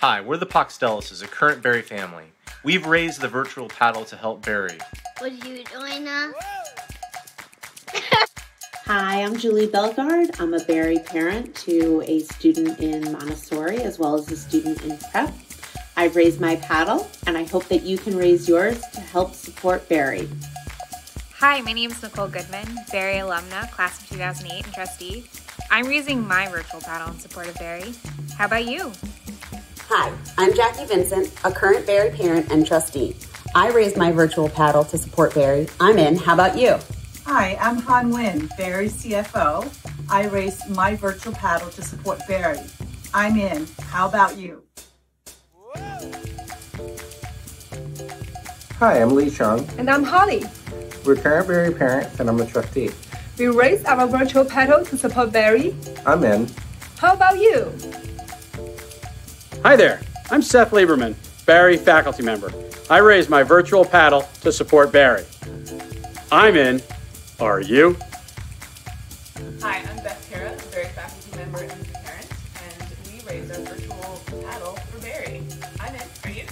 Hi, we're the Poxdellises, a current Barrie family. We've raised the virtual paddle to help Barrie. What are you doing now? Hi, I'm Julie Belgard. I'm a Barrie parent to a student in Montessori as well as a student in prep. I've raised my paddle and I hope that you can raise yours to help support Barrie. Hi, my name is Nicole Goodman, Barrie alumna, class of 2008 and trustee. I'm raising my virtual paddle in support of Barrie. How about you? Hi, I'm Jackie Vincent, a current Barrie parent and trustee. I raised my virtual paddle to support Barrie. I'm in. How about you? Hi, I'm Han Nguyen, Barrie CFO. I raised my virtual paddle to support Barrie. I'm in. How about you? Hi, I'm Lee Chung. And I'm Holly. We're current Barrie parents, and I'm a trustee. We raised our virtual paddle to support Barrie. I'm in. How about you? Hi there, I'm Seth Lieberman, Barrie faculty member. I raise my virtual paddle to support Barrie. I'm in. Are you? Hi, I'm Beth Kara, Barrie faculty member and parent, and we raise our virtual paddle for Barrie. I'm in. Are you?